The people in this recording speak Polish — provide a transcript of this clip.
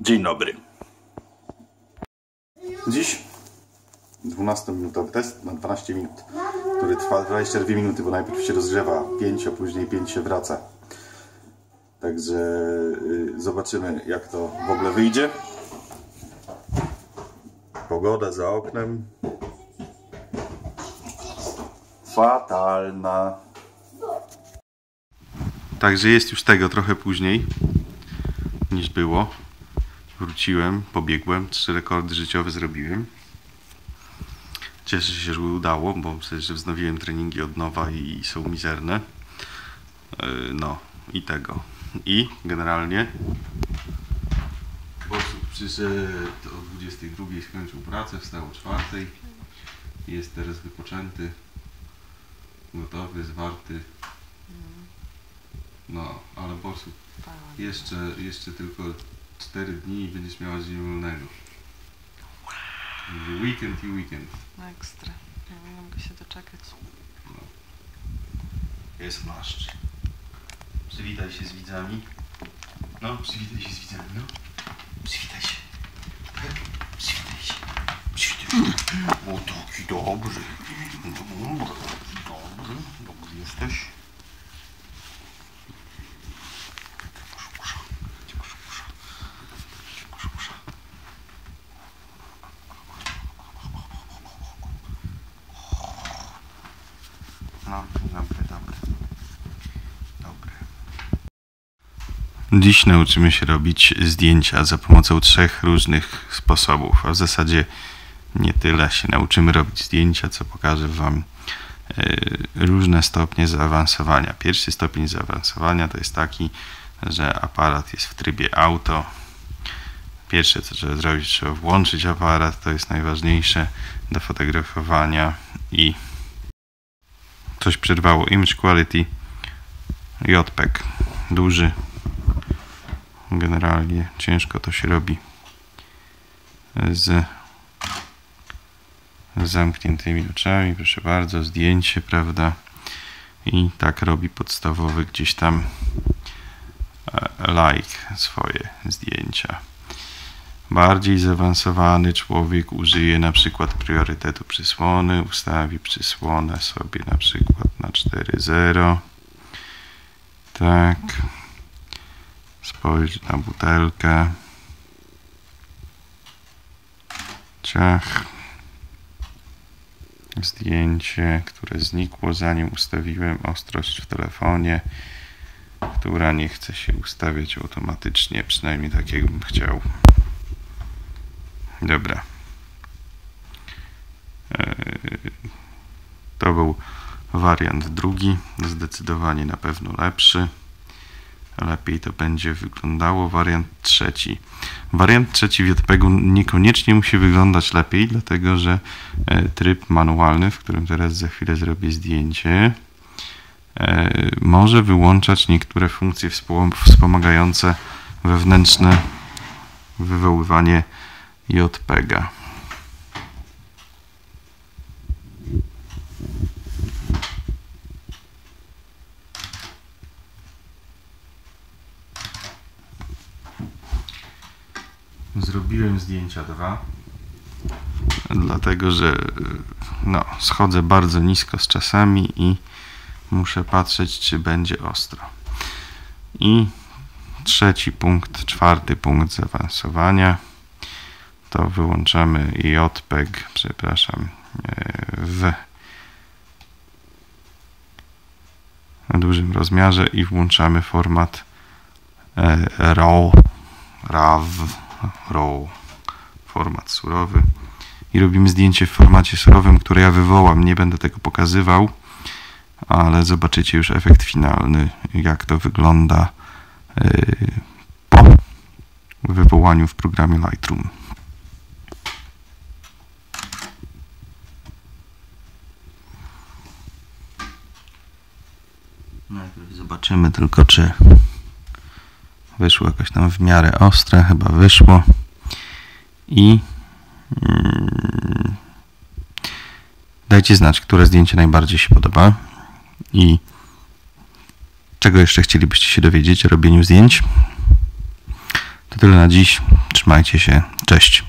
Dzień dobry. Dziś 12-minutowy test na 12 minut, który trwa 22 minuty, bo najpierw się rozgrzewa 5, a później 5 się wraca. Także y, zobaczymy jak to w ogóle wyjdzie. Pogoda za oknem. Fatalna. Także jest już tego trochę później niż było. Wróciłem, pobiegłem, trzy rekordy życiowe zrobiłem. Cieszę się, że udało, bo przecież że wznowiłem treningi od nowa i są mizerne. Yy, No i tego. I generalnie Borsuk przyszedł o 22 skończył pracę, wstał o 4. Jest teraz wypoczęty, gotowy, zwarty. No, ale Borsuk jeszcze, jeszcze tylko 4 dni i będziesz miała zielonego. Będzie Weekend i weekend. Ekstra. Ja nie mogę się doczekać. Jest maszcz. Przywitaj się z widzami. No, przywitaj się z widzami, no. Przywitaj się. Tak? Przywitaj się. Przywitaj się. O, taki dobry. Dobry, dobry, dobry jesteś. No, dobry, dobry. Dobry. Dziś nauczymy się robić zdjęcia za pomocą trzech różnych sposobów, a w zasadzie nie tyle się nauczymy robić zdjęcia, co pokażę Wam e, różne stopnie zaawansowania. Pierwszy stopień zaawansowania to jest taki, że aparat jest w trybie auto. Pierwsze co trzeba zrobić, trzeba włączyć aparat, to jest najważniejsze do fotografowania i coś przerwało. Image Quality JPEG duży. Generalnie ciężko to się robi z zamkniętymi oczami. Proszę bardzo, zdjęcie, prawda? I tak robi podstawowy gdzieś tam e, like swoje zdjęcia. Bardziej zaawansowany człowiek użyje na przykład priorytetu przysłony, ustawi przysłonę sobie na przykład na 4.0. Tak. Spojrzy na butelkę. Ciach. Zdjęcie, które znikło zanim ustawiłem ostrość w telefonie, która nie chce się ustawiać automatycznie, przynajmniej tak jakbym chciał. Dobra. Eee, To był wariant drugi, zdecydowanie na pewno lepszy. Lepiej to będzie wyglądało. Wariant trzeci. Wariant trzeci w JPEG-u niekoniecznie musi wyglądać lepiej, dlatego że e, tryb manualny, w którym teraz za chwilę zrobię zdjęcie, e, może wyłączać niektóre funkcje wspom- wspomagające wewnętrzne wywoływanie JPEGa. Zrobiłem zdjęcia dwa. Dlatego, że no, schodzę bardzo nisko z czasami i muszę patrzeć, czy będzie ostro. I trzeci punkt, czwarty punkt zaawansowania to wyłączamy JPEG, przepraszam, e, w dużym rozmiarze i włączamy format e, RAW, RAW, RAW, format surowy i robimy zdjęcie w formacie surowym, które ja wywołam. Nie będę tego pokazywał, ale zobaczycie już efekt finalny, jak to wygląda e, po wywołaniu w programie Lightroom. Najpierw zobaczymy tylko, czy wyszło jakoś tam w miarę ostre, chyba wyszło. I mm, dajcie znać, które zdjęcie najbardziej się podoba i czego jeszcze chcielibyście się dowiedzieć o robieniu zdjęć. To tyle na dziś. Trzymajcie się. Cześć.